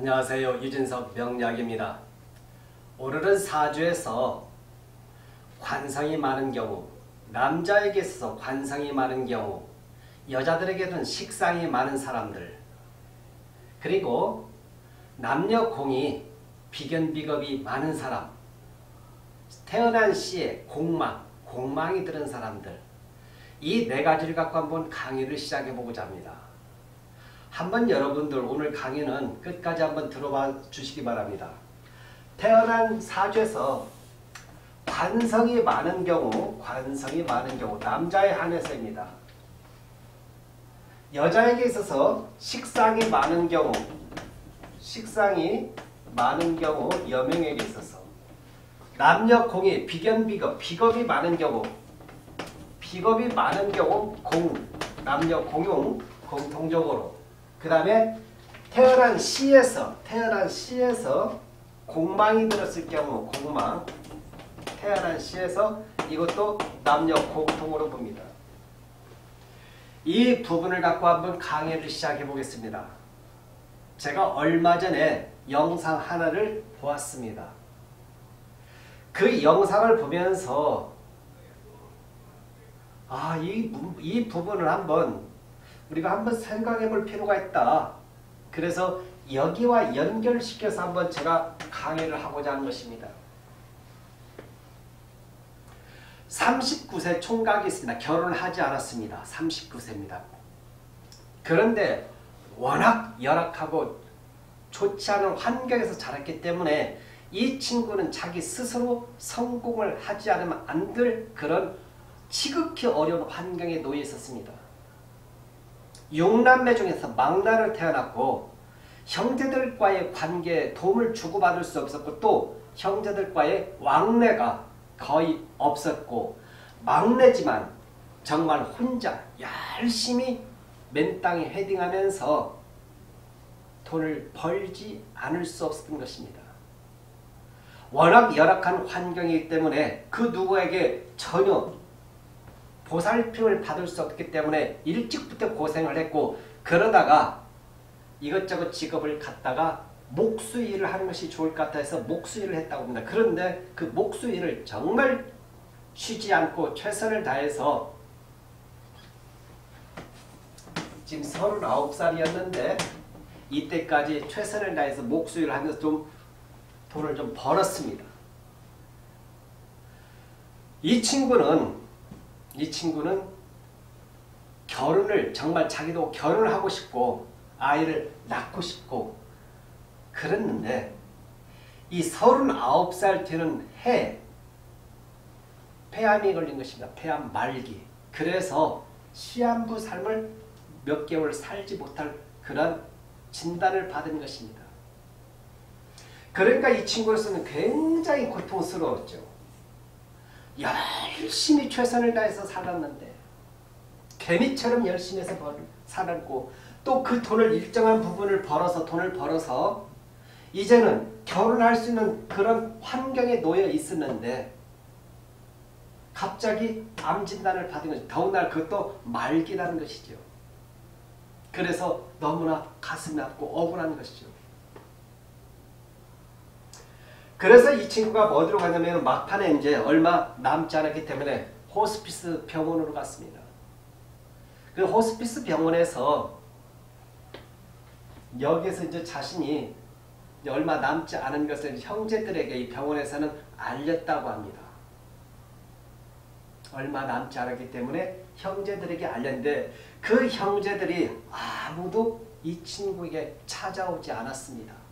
안녕하세요. 유진석 명약입니다. 오늘은 사주에서 관성이 많은 경우, 남자에게 있어서 관성이 많은 경우, 여자들에게는 식상이 많은 사람들, 그리고 남녀 공이 비견비겁이 많은 사람, 태어난 시에 공망, 공망이 들은 사람들, 이 네 가지를 갖고 한번 강의를 시작해 보고자 합니다. 한번 여러분들 오늘 강의는 끝까지 한번 들어봐 주시기 바랍니다. 태어난 사주에서 관성이 많은 경우, 관성이 많은 경우 남자에 한해서입니다. 여자에게 있어서 식상이 많은 경우, 식상이 많은 경우 여명에게 있어서 남녀 공이 비견비겁, 비겁이 많은 경우, 비겁이 많은 경우 공, 남녀 공용 공통적으로 그 다음에 태어난 시에서 태어난 시에서 공망이 들었을 경우 공망 태어난 시에서 이것도 남녀 공통으로 봅니다. 이 부분을 갖고 한번 강의를 시작해 보겠습니다. 제가 얼마 전에 영상 하나를 보았습니다. 그 영상을 보면서 아, 이, 이 부분을 한번 우리가 한번 생각해 볼 필요가 있다. 그래서 여기와 연결시켜서 한번 제가 강의를 하고자 하는 것입니다. 39세 총각이 있습니다. 결혼하지 않았습니다. 39세입니다. 그런데 워낙 열악하고 좋지 않은 환경에서 자랐기 때문에 이 친구는 자기 스스로 성공을 하지 않으면 안 될 그런 지극히 어려운 환경에 놓여 있었습니다. 용남매 중에서 막나를 태어났고 형제들과의 관계에 도움을 주고받을 수 없었고 또 형제들과의 왕래가 거의 없었고 막내지만 정말 혼자 열심히 맨 땅에 헤딩하면서 돈을 벌지 않을 수 없었던 것입니다. 워낙 열악한 환경이기 때문에 그 누구에게 전혀 보살핌을 받을 수 없기 때문에 일찍부터 고생을 했고 그러다가 이것저것 직업을 갖다가 목수일을 하는 것이 좋을 것 같아서 목수일을 했다고 합니다. 그런데 그 목수일을 정말 쉬지 않고 최선을 다해서 지금 39살이었는데 이때까지 최선을 다해서 목수일을 하면서 좀 돈을 좀 벌었습니다. 이 친구는 이 친구는 결혼을 정말 자기도 결혼을 하고 싶고 아이를 낳고 싶고 그랬는데 이 39살 되는 해 폐암이 걸린 것입니다. 폐암 말기. 그래서 시한부 삶을 몇 개월 살지 못할 그런 진단을 받은 것입니다. 그러니까 이 친구로서는 굉장히 고통스러웠죠. 열심히 최선을 다해서 살았는데 개미처럼 열심히 해서 살았고 또 그 돈을 일정한 부분을 벌어서 돈을 벌어서 이제는 결혼할 수 있는 그런 환경에 놓여 있었는데 갑자기 암 진단을 받은 것이 더군다나 그것도 말기라는 것이죠. 그래서 너무나 가슴이 아프고 억울한 것이죠. 그래서 이 친구가 뭐 어디로 가냐면 막판에 이제 얼마 남지 않았기 때문에 호스피스 병원으로 갔습니다. 그 호스피스 병원에서 여기서 이제 자신이 얼마 남지 않은 것을 형제들에게 이 병원에서는 알렸다고 합니다. 얼마 남지 않았기 때문에 형제들에게 알렸는데 그 형제들이 아무도 이 친구에게 찾아오지 않았습니다.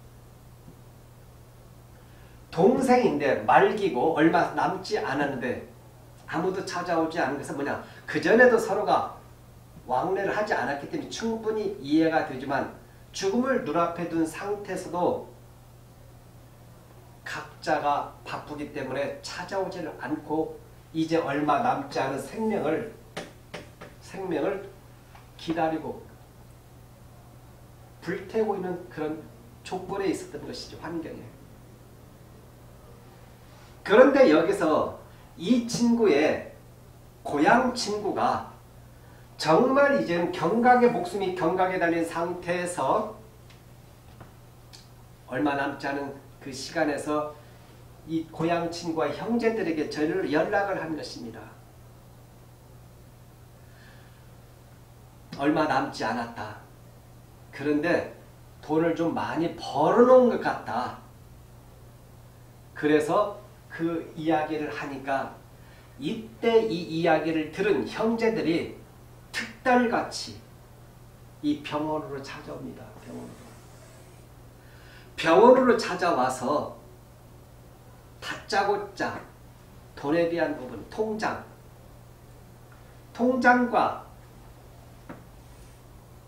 동생인데 말기고 얼마 남지 않았는데 아무도 찾아오지 않은 것은 뭐냐? 그전에도 서로가 왕래를 하지 않았기 때문에 충분히 이해가 되지만 죽음을 눈앞에 둔 상태에서도 각자가 바쁘기 때문에 찾아오지를 않고 이제 얼마 남지 않은 생명을 생명을 기다리고 불태우고 있는 그런 조건에 있었던 것이죠 환경에 그런데 여기서 이 친구의 고향 친구가 정말 이제는 경각의 목숨이 경각에 달린 상태에서 얼마 남지 않은 그 시간에서 이 고향 친구와 형제들에게 저를 연락을 한 것입니다. 얼마 남지 않았다. 그런데 돈을 좀 많이 벌어놓은 것 같다. 그래서 그 이야기를 하니까 이때 이 이야기를 들은 형제들이 특달같이 이 병원으로 찾아옵니다. 병원으로. 병원으로 찾아와서 다짜고짜 돈에 대한 부분, 통장, 통장과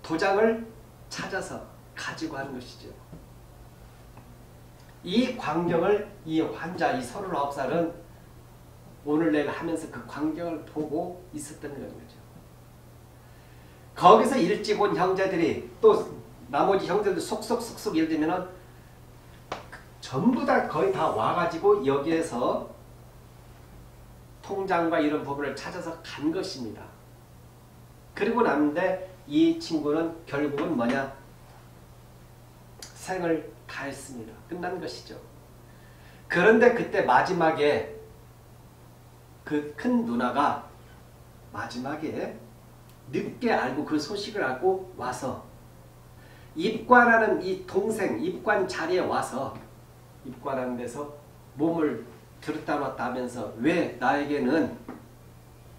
도장을 찾아서 가지고 하는 것이죠. 이 광경을 이 환자, 이 39살은 오늘 내가 하면서 그 광경을 보고 있었던 거죠. 거기서 일찍 온 형제들이 또 나머지 형제들 속속속속 예를 들면 전부 다 거의 다 와가지고 여기에서 통장과 이런 부분을 찾아서 간 것입니다. 그리고 났는데 이 친구는 결국은 뭐냐 생을 다했습니다. 끝난 것이죠. 그런데 그때 마지막에 그 큰 누나가 마지막에 늦게 알고 그 소식을 알고 와서 입관하는 이 동생 입관 자리에 와서 입관하는 데서 몸을 들었다 놨다 하면서 왜 나에게는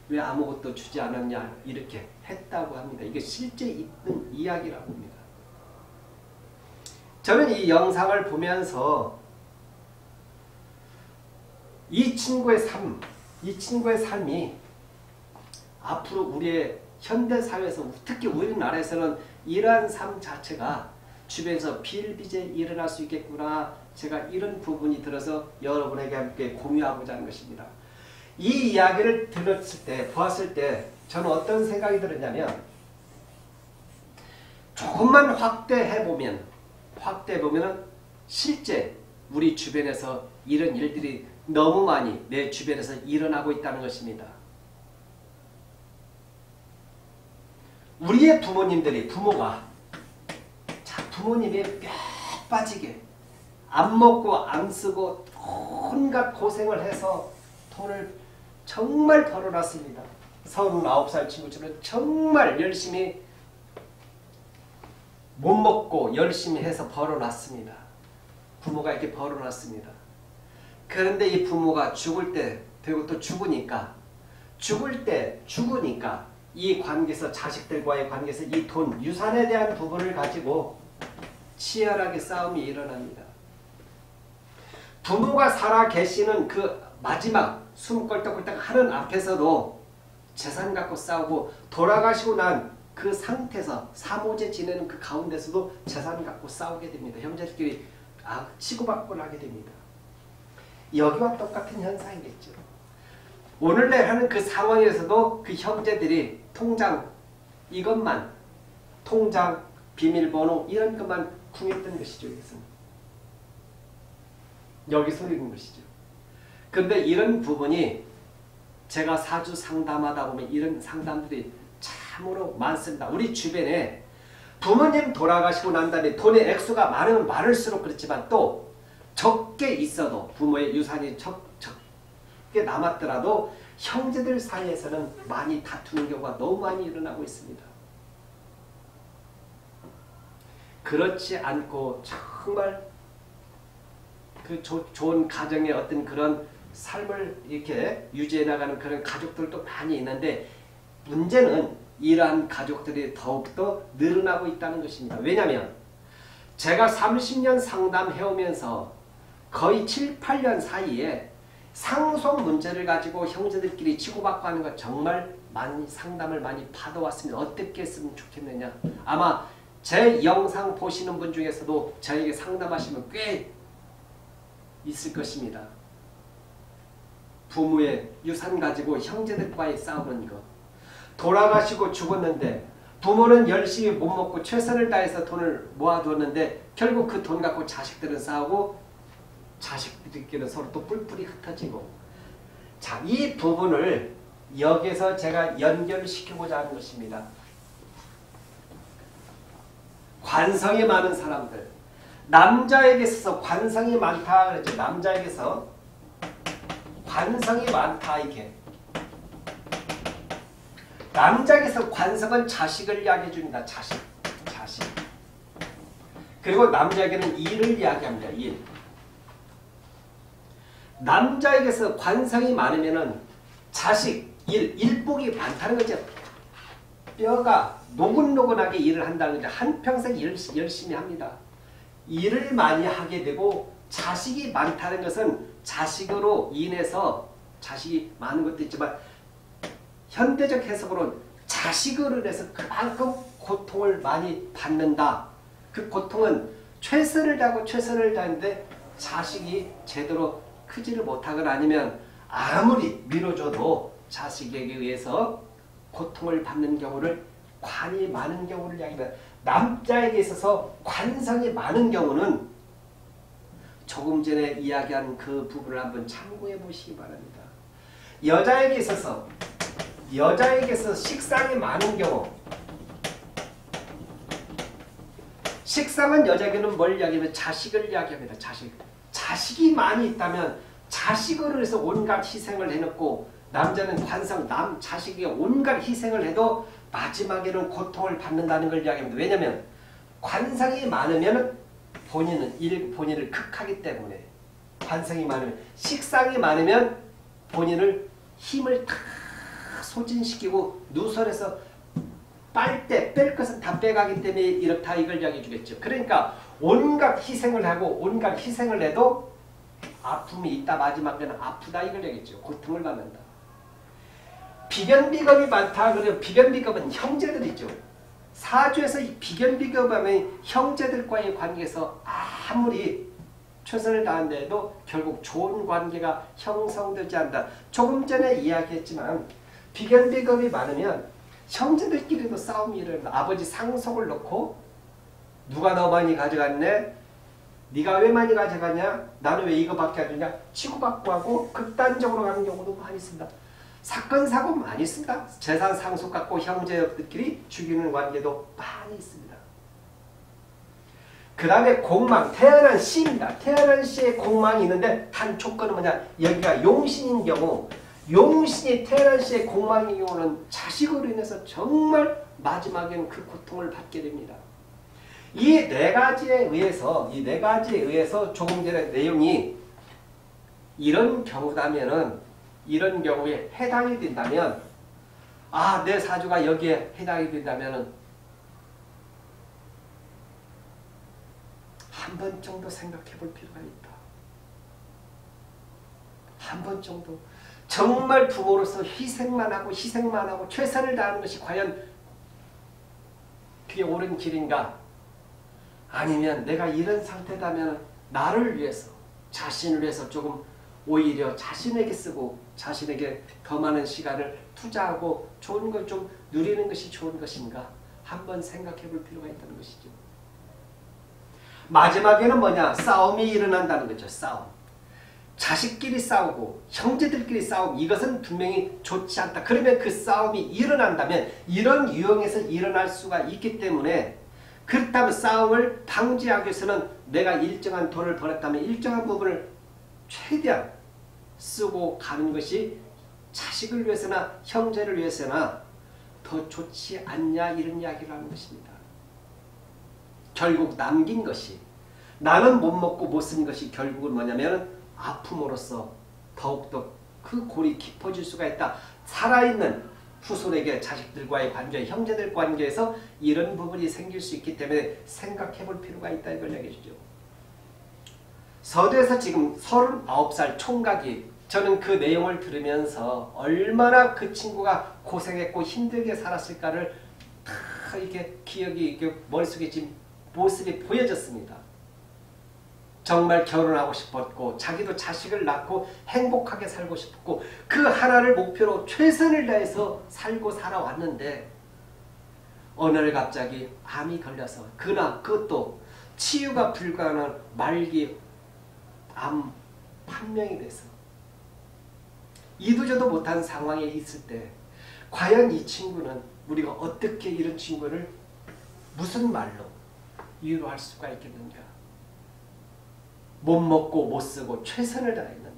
왜 아무것도 주지 않았냐 이렇게 했다고 합니다. 이게 실제 있는 이야기라고 합니다. 저는 이 영상을 보면서 이 친구의 삶, 이 친구의 삶이 앞으로 우리의 현대 사회에서 특히 우리나라에서는 이러한 삶 자체가 주변에서 비일비재 일어날 수 있겠구나 제가 이런 부분이 들어서 여러분에게 함께 공유하고자 하는 것입니다. 이 이야기를 들었을 때 보았을 때 저는 어떤 생각이 들었냐면 조금만 확대해 보면 확대해 보면 실제 우리 주변에서 이런 일들이 너무 많이 내 주변에서 일어나고 있다는 것입니다. 우리의 부모님들이 부모가 자 부모님이 뼈 빠지게 안 먹고 안 쓰고 온갖 고생을 해서 돈을 정말 벌어놨습니다. 39살 친구처럼 정말 열심히 못 먹고 열심히 해서 벌어놨습니다. 부모가 이렇게 벌어놨습니다. 그런데 이 부모가 죽을 때 되고 또 죽으니까 죽을 때 죽으니까 이 관계에서 자식들과의 관계에서 이 돈, 유산에 대한 부분을 가지고 치열하게 싸움이 일어납니다. 부모가 살아 계시는 그 마지막 숨 껄떡껄떡 하는 앞에서도 재산 갖고 싸우고 돌아가시고 난 그 상태에서 사모제 지내는 그 가운데서도 재산 갖고 싸우게 됩니다. 형제들끼리 아, 치고받고 하게 됩니다. 여기와 똑같은 현상이겠죠. 오늘날 하는 그 상황에서도 그 형제들이 통장 이것만 통장 비밀번호 이런 것만 궁했던 것이죠. 여기서 있는 것이죠. 근데 이런 부분이 제가 사주 상담하다 보면 이런 상담들이 참으로 많습니다. 우리 주변에 부모님 돌아가시고 난 다음에 돈의 액수가 많으면 많을수록 그렇지만 또 적게 있어도 부모의 유산이 적, 적게 남았더라도 형제들 사이에서는 많이 다투는 경우가 너무 많이 일어나고 있습니다. 그렇지 않고 정말 그 조, 좋은 가정의 어떤 그런 삶을 이렇게 유지해 나가는 그런 가족들도 많이 있는데 문제는 이러한 가족들이 더욱더 늘어나고 있다는 것입니다. 왜냐하면 제가 30년 상담해오면서 거의 7, 8년 사이에 상속 문제를 가지고 형제들끼리 치고받고 하는 것 정말 많이 상담을 많이 받아왔습니다. 어떻게 했으면 좋겠느냐. 아마 제 영상 보시는 분 중에서도 저에게 상담하시면 꽤 있을 것입니다. 부모의 유산 가지고 형제들과의 싸우는 것. 돌아가시고 죽었는데 부모는 열심히 못 먹고 최선을 다해서 돈을 모아두었는데 결국 그 돈 갖고 자식들은 싸우고 자식들끼리는 서로 또 뿔뿔이 흩어지고 자, 이 부분을 여기서 제가 연결시키고자 하는 것입니다. 관성이 많은 사람들, 남자에게 있어서 관성이 많다 그랬죠. 남자에게서 관성이 많다 이게. 남자에게서 관성은 자식을 이야기해 줍니다. 자식. 자식. 그리고 남자에게는 일을 이야기합니다. 일. 남자에게서 관성이 많으면은 자식, 일, 일복이 많다는 거죠. 뼈가 노곤노곤하게 일을 한다는 거죠. 한평생 일, 열심히 합니다. 일을 많이 하게 되고 자식이 많다는 것은 자식으로 인해서 자식이 많은 것도 있지만 현대적 해석으로는 자식으로 인해서 그만큼 고통을 많이 받는다. 그 고통은 최선을 다하고 최선을 다하는데 자식이 제대로 크지를 못하거나 아니면 아무리 밀어줘도 자식에게 의해서 고통을 받는 경우를 관이 많은 경우를 이야기합니다. 남자에게 있어서 관성이 많은 경우는 조금 전에 이야기한 그 부분을 한번 참고해 보시기 바랍니다. 여자에게 있어서 여자에게 서 식상이 많은 경우 식상은 여자에게는 뭘 이야기하면 자식을 이야기합니다. 자식. 자식이 많이 있다면 자식으로 해서 온갖 희생을 해놓고 남자는 관상 남 자식에게 온갖 희생을 해도 마지막에는 고통을 받는다는 걸 이야기합니다. 왜냐하면 관상이 많으면 본인은 일 본인을 극하기 때문에 관상이 많으면 식상이 많으면 본인을 힘을 다 소진시키고 누설해서 빨대 뺄 것은 다 빼가기 때문에 이렇다 이걸 이야기해 주겠죠. 그러니까 온갖 희생을 하고 온갖 희생을 해도 아픔이 있다 마지막에는 아프다 이걸 얘기했죠. 고통을 받는다. 비견비겁이 많다. 그리고 비견비겁은 형제들 이죠. 사주에서 이 비견비겁하면 형제들과의 관계에서 아무리 최선을 다한데도 결국 좋은 관계가 형성되지 않는다. 조금 전에 이야기했지만 비견 비겁이 많으면 형제들끼리도 싸움이 일어납니다. 아버지 상속을 놓고 누가 너 많이 가져갔네? 네가 왜 많이 가져가냐? 나는 왜 이거밖에 안 주냐? 치고받고 하고 극단적으로 가는 경우도 많이 있습니다. 사건 사고 많이 있습니다. 재산 상속 갖고 형제들끼리 죽이는 관계도 많이 있습니다. 그 다음에 공망, 태어난 씨입니다. 태어난 씨의 공망이 있는데 단 조건은 뭐냐? 여기가 용신인 경우 용신이 태어난 씨의 공망인 경우는 자식으로 인해서 정말 마지막에는 그 고통을 받게 됩니다. 이 네 가지에 의해서 이 네 가지에 의해서 조금 전에 내용이 이런 경우다면은 이런 경우에 해당이 된다면 아, 내 사주가 여기에 해당이 된다면 한번 정도 생각해 볼 필요가 있다. 한 번 정도. 정말 부모로서 희생만 하고 희생만 하고 최선을 다하는 것이 과연 그게 옳은 길인가? 아니면 내가 이런 상태다면 나를 위해서 자신을 위해서 조금 오히려 자신에게 쓰고 자신에게 더 많은 시간을 투자하고 좋은 걸 좀 누리는 것이 좋은 것인가 한번 생각해 볼 필요가 있다는 것이죠. 마지막에는 뭐냐? 싸움이 일어난다는 거죠. 싸움. 자식끼리 싸우고 형제들끼리 싸움 이것은 분명히 좋지 않다. 그러면 그 싸움이 일어난다면 이런 유형에서 일어날 수가 있기 때문에 그렇다면 싸움을 방지하기 위해서는 내가 일정한 돈을 벌었다면 일정한 부분을 최대한 쓰고 가는 것이 자식을 위해서나 형제를 위해서나 더 좋지 않냐 이런 이야기를 하는 것입니다. 결국 남긴 것이 나는 못 먹고 못 쓴 것이 결국은 뭐냐면 아픔으로써 더욱더 그 골이 깊어질 수가 있다. 살아있는 후손에게 자식들과의 관계, 형제들 관계에서 이런 부분이 생길 수 있기 때문에 생각해 볼 필요가 있다 이걸 얘기해 주죠. 서두에서 지금 39살 총각이 저는 그 내용을 들으면서 얼마나 그 친구가 고생했고 힘들게 살았을까를 다 이렇게 기억이 이렇게 머릿속에 지금 모습이 보여졌습니다. 정말 결혼하고 싶었고 자기도 자식을 낳고 행복하게 살고 싶었고 그 하나를 목표로 최선을 다해서 살고 살아왔는데 어느 날 갑자기 암이 걸려서 그나 그것도 치유가 불가능한 말기 암 판명이 돼서 이도저도 못한 상황에 있을 때 과연 이 친구는 우리가 어떻게 이런 친구를 무슨 말로 위로할 수가 있겠는가? 못 먹고 못 쓰고 최선을 다했는데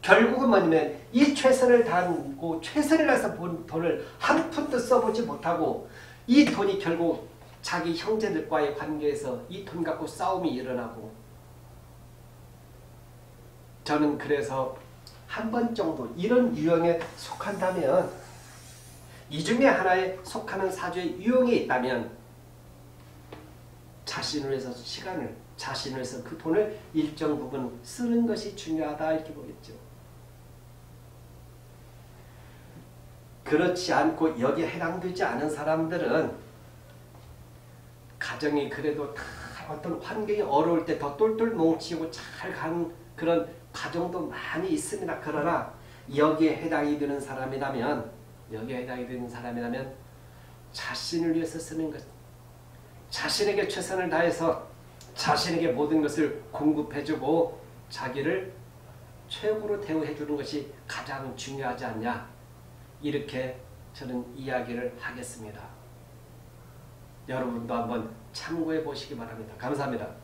결국은 뭐냐면 이 최선을 다하고 최선을 다해서 본 돈을 한 푼도 써보지 못하고 이 돈이 결국 자기 형제들과의 관계에서 이 돈 갖고 싸움이 일어나고 저는 그래서 한 번 정도 이런 유형에 속한다면 이 중에 하나에 속하는 사주의 유형이 있다면 자신을 위해서 시간을 자신을 위해서 그 돈을 일정 부분 쓰는 것이 중요하다 이렇게 보겠죠. 그렇지 않고 여기에 해당되지 않은 사람들은 가정이 그래도 다 어떤 환경이 어려울 때 더 똘똘 뭉치고 잘 가는 그런 가정도 많이 있습니다. 그러나 여기에 해당이 되는 사람이라면 여기에 해당이 되는 사람이라면 자신을 위해서 쓰는 것 자신에게 최선을 다해서 자신에게 모든 것을 공급해주고 자기를 최고로 대우해주는 것이 가장 중요하지 않냐 이렇게 저는 이야기를 하겠습니다. 여러분도 한번 참고해 보시기 바랍니다. 감사합니다.